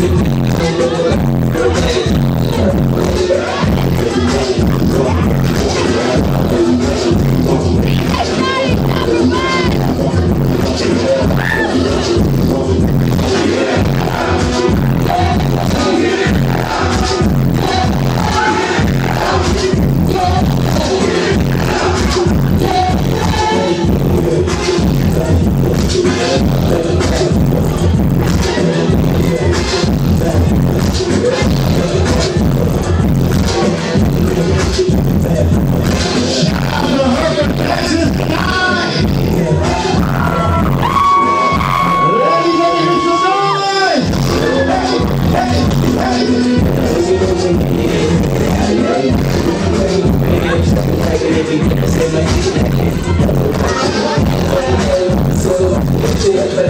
Ladies Yeah.